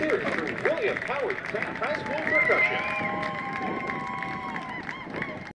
Let's William Howard Craft High School Percussion.